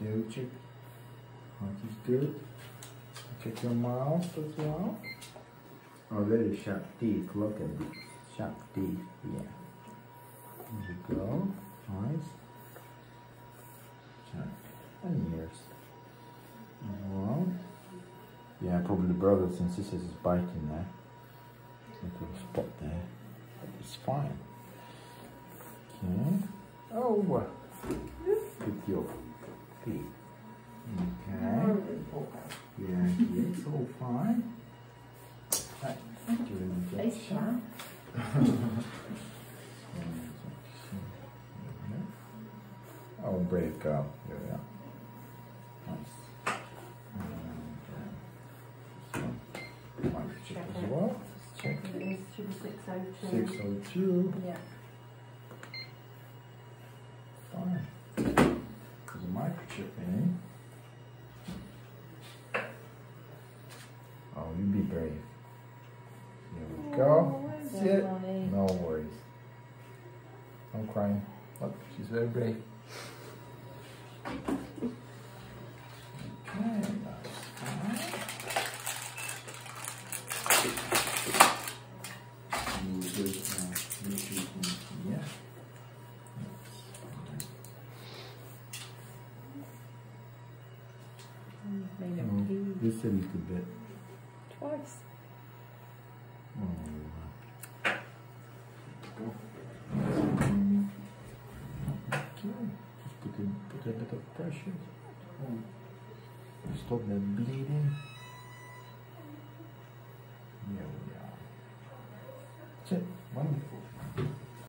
Check. Heart is good. Check your mouth as well. Oh, very sharp teeth. Look at this. Sharp teeth. Yeah. There you go. Nice. Check. And ears. Well. Yeah, probably brothers and sisters is biting there. Little spot there. But it's fine. Okay. Oh. Good job. Okay. Okay. Yeah, it's all fine. Right, doing the Face injection. Oh, brave girl. Here we are. Nice. And, um, so, microchip Check as well. Check. It is sugar 602. 602. Yeah. Fine. There's a. Oh, you be brave. Here we go. Oh, that's it. No worries. I'm crying. Look, she's very brave. made him oh. You said you could bit. Twice. Oh. Cool. Put, put a bit of pressure. Oh. Stop that bleeding. There we are. That's it. Wonderful.